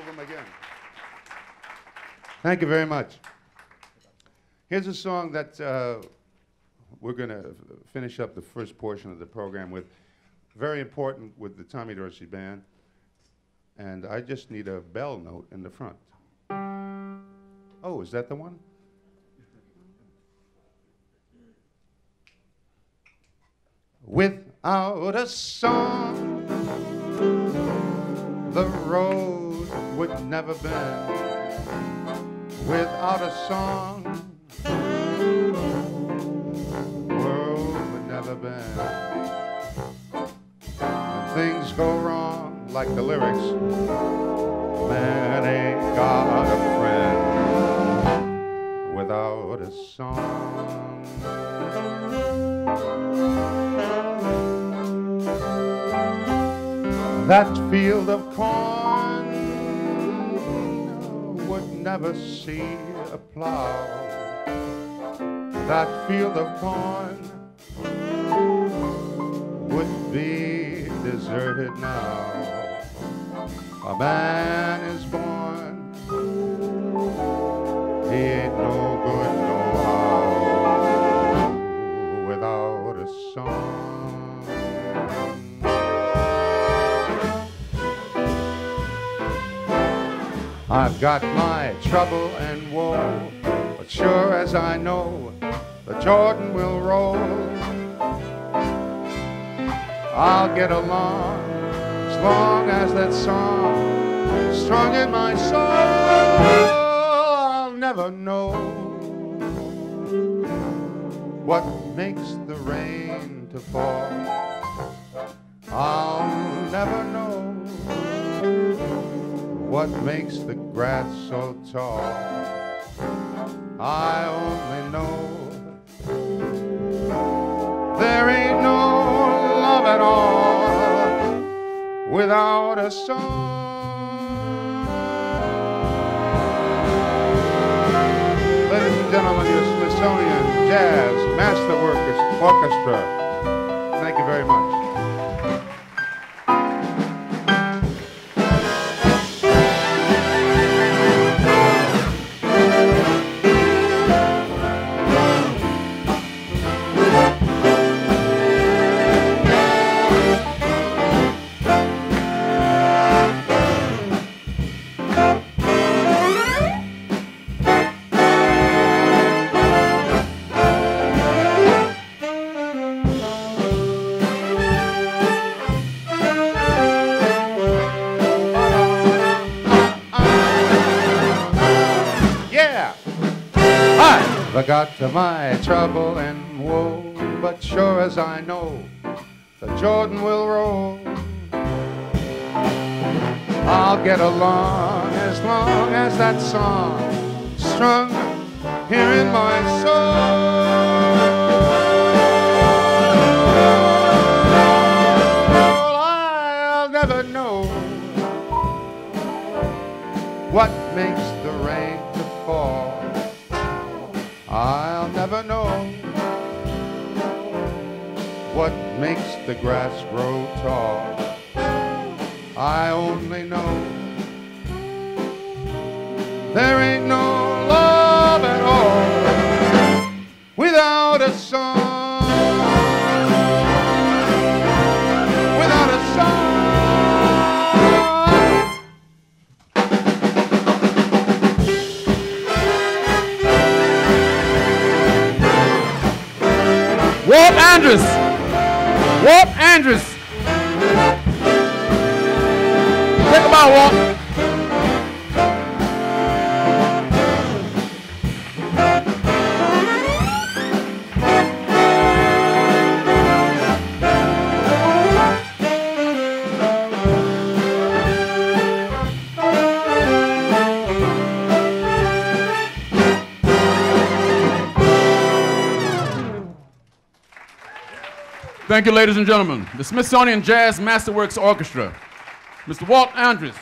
them again. Thank you very much. Here's a song that uh, we're going to finish up the first portion of the program with. Very important with the Tommy Dorsey Band. And I just need a bell note in the front. Oh, is that the one? Without a song, the road would never bend. Without a song, world would never bend. When things go wrong, like the lyrics, man ain't got a friend without a song. That field of corn never see a plow. That field of corn would be deserted now. A man is born, he ain't no good no how without a song. I've got my trouble and woe, but sure as I know the Jordan will roll, I'll get along as long as that song is strong in my soul. I'll never know what makes the rain to fall. I'll never know what makes the grass so tall. I only know there ain't no love at all without a song. Ladies and gentlemen, your Smithsonian Jazz Masterwork Orchestra. Thank you very much. Forgot to my trouble and woe, but sure as I know, the Jordan will roll. I'll get along as long as that song strung here in my soul. I'll never know what makes the grass grow tall. I only know there ain't no love at all without a song. Andrus. Walt Andrus. Take a bow, Thank you, ladies and gentlemen. The Smithsonian Jazz Masterworks Orchestra. Mr. Walt Andrus.